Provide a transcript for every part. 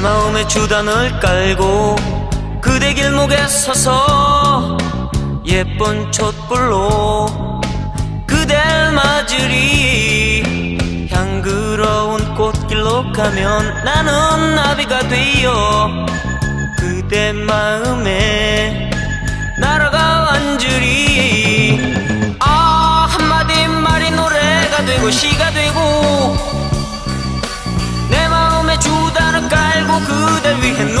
마음에 주단을 깔고 그대 길목에 서서 예쁜 촛불로 그댈 맞으리. 향그러운 꽃길로 가면 나는 나비가 되어 그대 마음에 깔고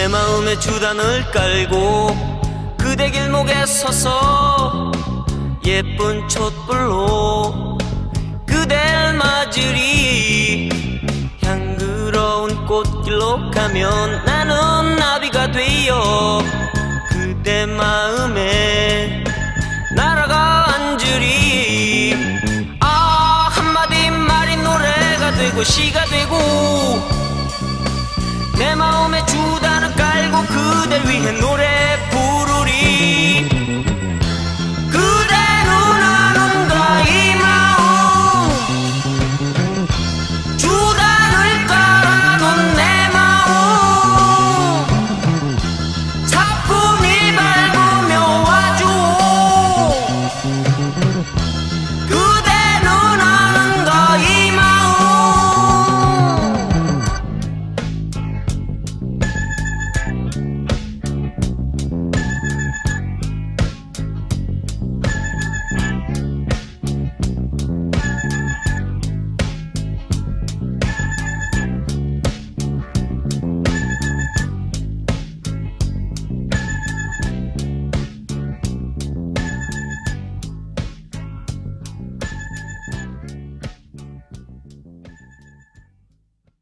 내 마음에 주단을 깔고 그대 길목에 서서 예쁜 촛불로 그댈 맞으리. 향그러운 꽃길로 가면 나는 나비가 되어 그대 마음에 날아가 앉으리. 아 한마디 말이 노래가 되고 시가 되고 내 주단을 깔고 그댈 위해 노래